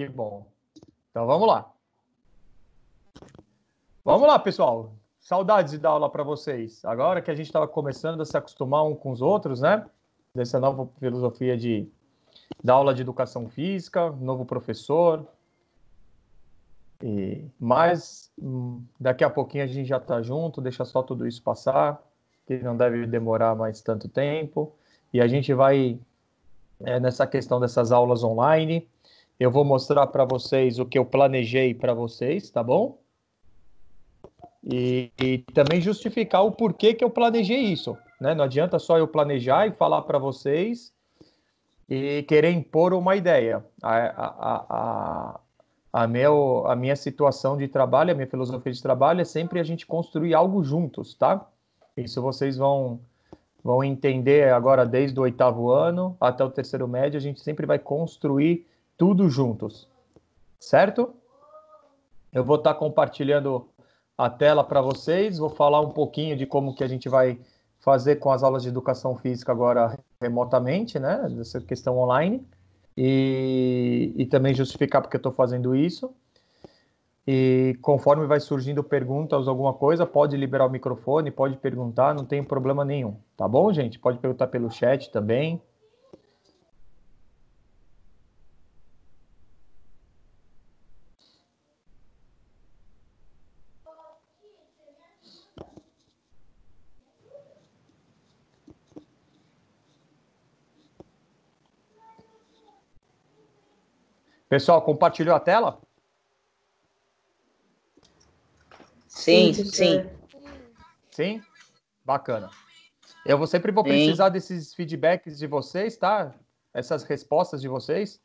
que bom. Então vamos lá. Vamos lá, pessoal. Saudades de dar aula para vocês. Agora que a gente estava começando a se acostumar um com os outros, né? Dessa nova filosofia de da aula de educação física, novo professor. E mas hum, daqui a pouquinho a gente já está junto, deixa só tudo isso passar, que não deve demorar mais tanto tempo. E a gente vai é, nessa questão dessas aulas online. Eu vou mostrar para vocês o que eu planejei para vocês, tá bom? E, e, também justificar o porquê que eu planejei isso. Né? Não adianta só eu planejar e falar para vocês e querer impor uma ideia. A, a, a, a, meu, a minha situação de trabalho, a minha filosofia de trabalho é sempre a gente construir algo juntos, tá? Isso vocês vão, vão entender agora desde o oitavo ano até o terceiro médio, a gente sempre vai construir tudo juntos, certo? Eu vou estar compartilhando a tela para vocês. Vou falar um pouquinho de como que a gente vai fazer com as aulas de educação física agora remotamente, né? Dessa questão online. E, e também justificar porque eu estou fazendo isso. E conforme vai surgindo perguntas, alguma coisa, pode liberar o microfone, pode perguntar, não tem problema nenhum. Tá bom, gente? Pode perguntar pelo chat também. Pessoal, compartilhou a tela? Sim, sim. Sim? Bacana. Eu vou, sempre vou sim. precisar desses feedbacks de vocês, tá? Essas respostas de vocês,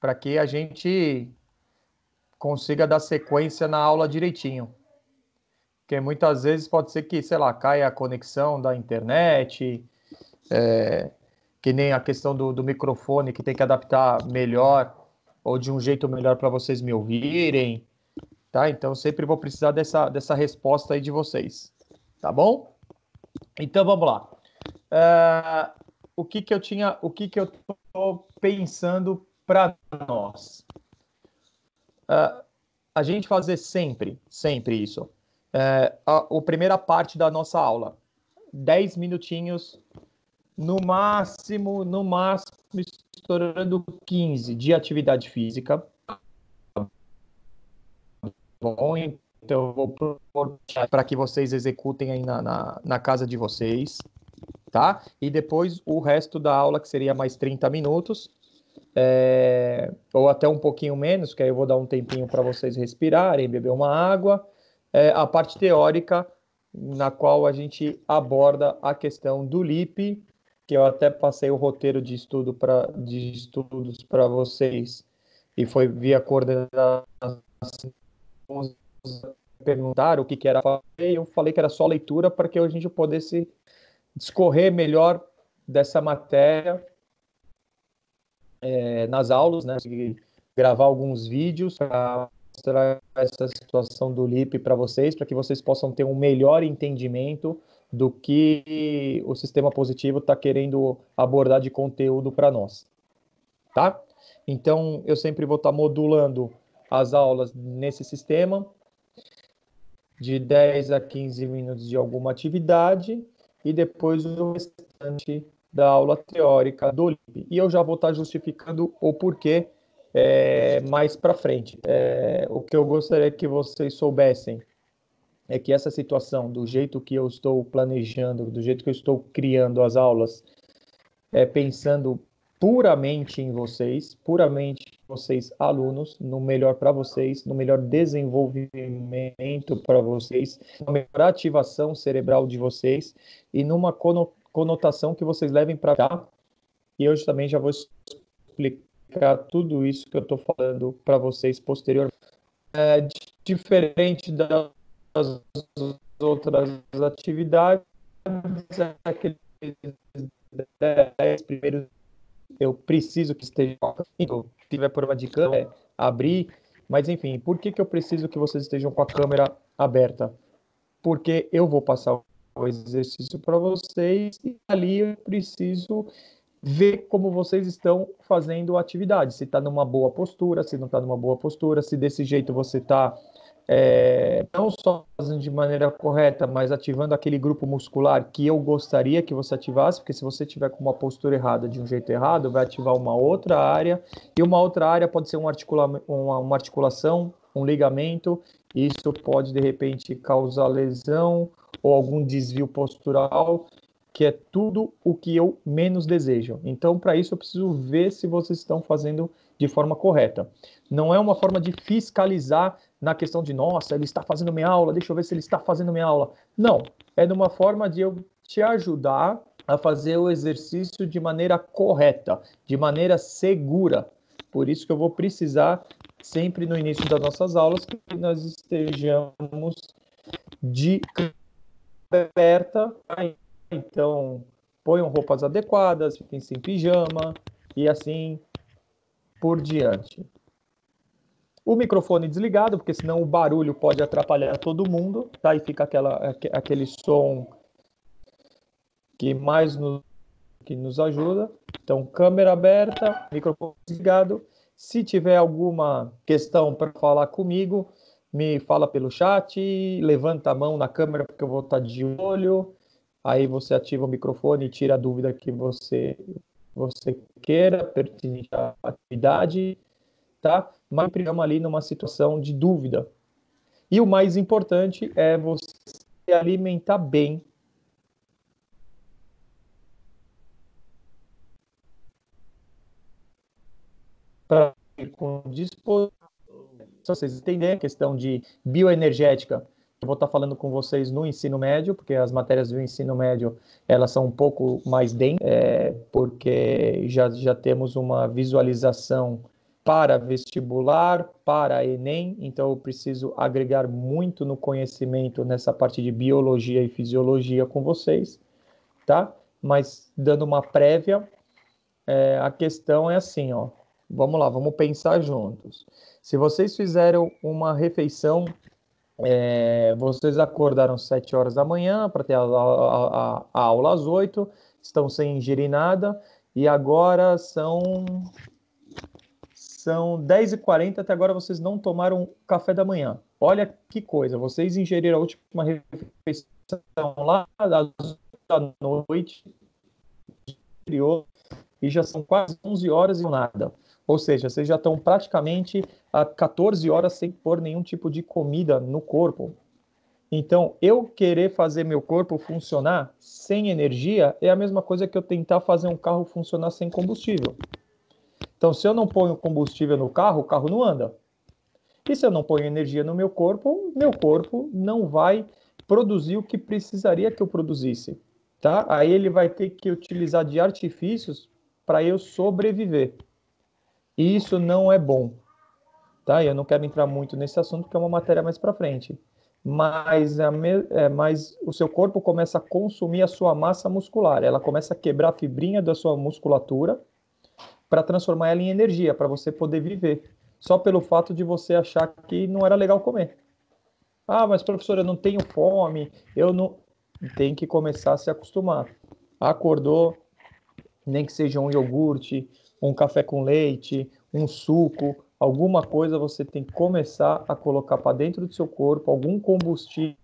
para que a gente consiga dar sequência na aula direitinho. Porque muitas vezes pode ser que, sei lá, caia a conexão da internet, é, que nem a questão do, do microfone, que tem que adaptar melhor ou de um jeito melhor para vocês me ouvirem, tá? Então sempre vou precisar dessa, dessa resposta aí de vocês, tá bom? Então vamos lá. Uh, o que que eu tinha, o que que eu tô pensando para nós? Uh, a gente fazer sempre, sempre isso. Uh, a, a primeira parte da nossa aula, 10 minutinhos no máximo, no máximo, estourando 15 de atividade física. Bom, então eu vou propor para que vocês executem aí na, na, na, casa de vocês, tá? E depois o resto da aula, que seria mais 30 minutos, é, ou até um pouquinho menos, que aí eu vou dar um tempinho para vocês respirarem, beber uma água. É, a parte teórica, na qual a gente aborda a questão do LIP que eu até passei o roteiro de estudo para de estudos para vocês e foi via coordenação perguntar o que, que era eu falei que era só leitura para que a gente pudesse discorrer melhor dessa matéria é, nas aulas, né? Gravar alguns vídeos para mostrar essa situação do LIP para vocês, para que vocês possam ter um melhor entendimento do que o sistema positivo está querendo abordar de conteúdo para nós, tá? Então, eu sempre vou estar tá modulando as aulas nesse sistema, de 10 a 15 minutos de alguma atividade, e depois o restante da aula teórica do LIP. E eu já vou estar tá justificando o porquê é, mais para frente. É, o que eu gostaria que vocês soubessem é que essa situação, do jeito que eu estou planejando, do jeito que eu estou criando as aulas, é pensando puramente em vocês, puramente vocês alunos, no melhor para vocês, no melhor desenvolvimento para vocês, na melhor ativação cerebral de vocês e numa conotação que vocês levem para cá. E hoje também já vou explicar tudo isso que eu estou falando para vocês posteriormente. É diferente da as outras atividades, aqueles 10 primeiros eu preciso que esteja se tiver problema de câmera, é abrir, mas enfim, por que, que eu preciso que vocês estejam com a câmera aberta? Porque eu vou passar o exercício para vocês e ali eu preciso ver como vocês estão fazendo a atividade, se está numa boa postura, se não está numa boa postura, se desse jeito você está é, não só fazendo de maneira correta, mas ativando aquele grupo muscular que eu gostaria que você ativasse, porque se você tiver com uma postura errada de um jeito errado, vai ativar uma outra área, e uma outra área pode ser um articula uma, uma articulação, um ligamento, isso pode de repente causar lesão ou algum desvio postural, que é tudo o que eu menos desejo. Então, para isso, eu preciso ver se vocês estão fazendo de forma correta. Não é uma forma de fiscalizar na questão de, nossa, ele está fazendo minha aula, deixa eu ver se ele está fazendo minha aula. Não, é numa forma de eu te ajudar a fazer o exercício de maneira correta, de maneira segura. Por isso que eu vou precisar sempre no início das nossas aulas que nós estejamos de aberta, então ponham roupas adequadas, fiquem sem pijama e assim por diante o microfone desligado, porque senão o barulho pode atrapalhar todo mundo, tá? E fica aquela, aquele som que mais nos, que nos ajuda. Então, câmera aberta, microfone desligado. Se tiver alguma questão para falar comigo, me fala pelo chat, levanta a mão na câmera porque eu vou estar de olho. Aí você ativa o microfone e tira a dúvida que você você queira pertinente à atividade, tá? mas estamos ali numa situação de dúvida. E o mais importante é você se alimentar bem. Para com disposição, vocês entenderem a questão de bioenergética, eu vou estar falando com vocês no ensino médio, porque as matérias do ensino médio elas são um pouco mais densas, é, porque já, já temos uma visualização para vestibular, para Enem, então eu preciso agregar muito no conhecimento nessa parte de biologia e fisiologia com vocês, tá? Mas dando uma prévia, é, a questão é assim, ó. Vamos lá, vamos pensar juntos. Se vocês fizeram uma refeição, é, vocês acordaram 7 horas da manhã para ter a, a, a, a aula às 8, estão sem ingerir nada, e agora são são 10h40, até agora vocês não tomaram café da manhã. Olha que coisa, vocês ingeriram a última refeição lá das da noite e já são quase 11 horas e nada. Ou seja, vocês já estão praticamente a 14 horas sem pôr nenhum tipo de comida no corpo. Então, eu querer fazer meu corpo funcionar sem energia é a mesma coisa que eu tentar fazer um carro funcionar sem combustível. Então, se eu não ponho combustível no carro, o carro não anda. E se eu não ponho energia no meu corpo, meu corpo não vai produzir o que precisaria que eu produzisse, tá? Aí ele vai ter que utilizar de artifícios para eu sobreviver. Isso não é bom, tá? Eu não quero entrar muito nesse assunto porque é uma matéria mais para frente. Mas, a me... é, mas o seu corpo começa a consumir a sua massa muscular, ela começa a quebrar a fibrinha da sua musculatura para transformar ela em energia, para você poder viver. Só pelo fato de você achar que não era legal comer. Ah, mas professor, eu não tenho fome, eu não. Tem que começar a se acostumar. Acordou, nem que seja um iogurte, um café com leite, um suco, alguma coisa você tem que começar a colocar para dentro do seu corpo, algum combustível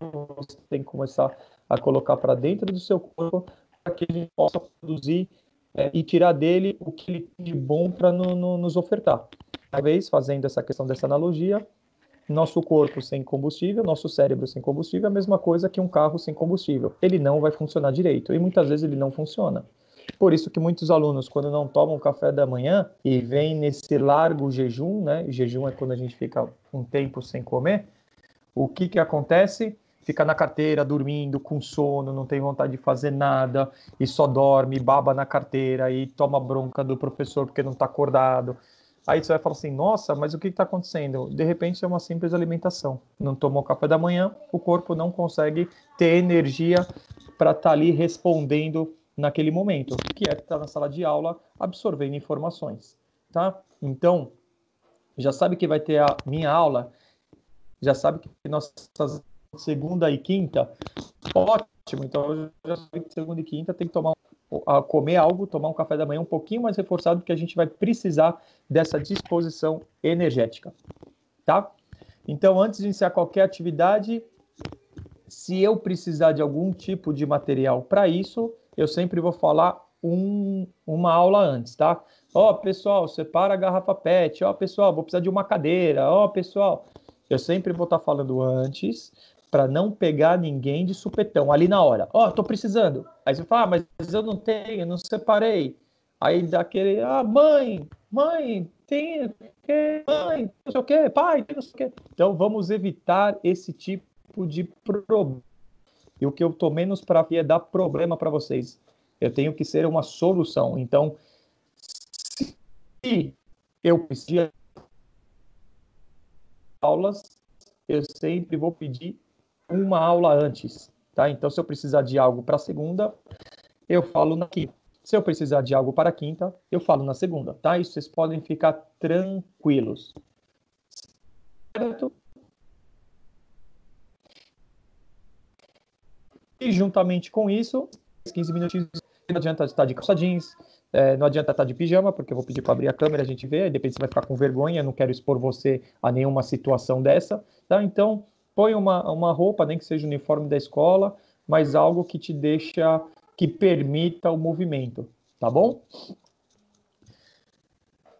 você tem que começar a colocar para dentro do seu corpo para que ele possa produzir é, e tirar dele o que ele tem de bom para no, no, nos ofertar. Talvez, fazendo essa questão dessa analogia, nosso corpo sem combustível, nosso cérebro sem combustível é a mesma coisa que um carro sem combustível. Ele não vai funcionar direito e muitas vezes ele não funciona. Por isso que muitos alunos, quando não tomam café da manhã e vêm nesse largo jejum, né? Jejum é quando a gente fica um tempo sem comer. O que que acontece? fica na carteira dormindo, com sono, não tem vontade de fazer nada e só dorme, baba na carteira e toma bronca do professor porque não está acordado. Aí você vai falar assim: nossa, mas o que está acontecendo? De repente é uma simples alimentação. Não tomou café da manhã, o corpo não consegue ter energia para estar tá ali respondendo naquele momento, que é estar na sala de aula absorvendo informações, tá? Então, já sabe que vai ter a minha aula, já sabe que nossas segunda e quinta, ótimo. Então, já sei que segunda e quinta tem que tomar comer algo, tomar um café da manhã um pouquinho mais reforçado, porque a gente vai precisar dessa disposição energética, tá? Então, antes de iniciar qualquer atividade, se eu precisar de algum tipo de material para isso, eu sempre vou falar um, uma aula antes, tá? Ó, oh, pessoal, separa a garrafa PET. Ó, oh, pessoal, vou precisar de uma cadeira. Ó, oh, pessoal, eu sempre vou estar tá falando antes para não pegar ninguém de supetão ali na hora. Ó, oh, tô precisando. Aí você fala, ah, mas eu não tenho, não separei. Aí dá aquele, ah, mãe, mãe, tem, mãe, não sei o quê, pai, não sei o quê. Então vamos evitar esse tipo de problema. E o que eu tô menos para é dar problema para vocês. Eu tenho que ser uma solução. Então, se eu preciso aulas, eu sempre vou pedir uma aula antes, tá? Então, se eu precisar de algo para segunda, eu falo na quinta. Se eu precisar de algo para quinta, eu falo na segunda, tá? Isso vocês podem ficar tranquilos. Certo? E juntamente com isso, 15 minutinhos, não adianta estar de calça jeans, é, não adianta estar de pijama, porque eu vou pedir para abrir a câmera, a gente vê, depende se vai ficar com vergonha, não quero expor você a nenhuma situação dessa, tá? Então, põe uma, uma roupa, nem que seja o uniforme da escola, mas algo que te deixa, que permita o movimento, tá bom?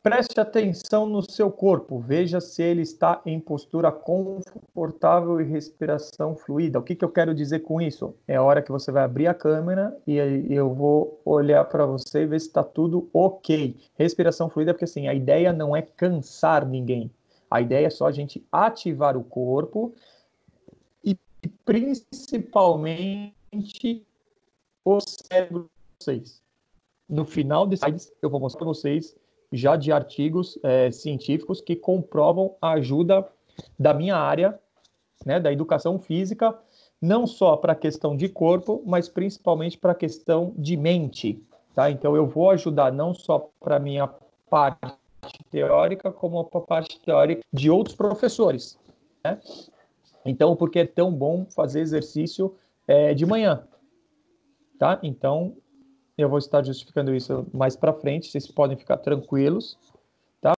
Preste atenção no seu corpo, veja se ele está em postura confortável e respiração fluida. O que, que eu quero dizer com isso? É a hora que você vai abrir a câmera e eu vou olhar para você e ver se está tudo ok. Respiração fluida, porque assim, a ideia não é cansar ninguém. A ideia é só a gente ativar o corpo e principalmente o cérebro de vocês. No final desse eu vou mostrar para vocês já de artigos é, científicos que comprovam a ajuda da minha área, né, da educação física, não só para a questão de corpo, mas principalmente para a questão de mente. Tá? Então, eu vou ajudar não só para a minha parte teórica, como para a parte teórica de outros professores. Né? Então, porque é tão bom fazer exercício é, de manhã. Tá? Então, eu vou estar justificando isso mais para frente, vocês podem ficar tranquilos.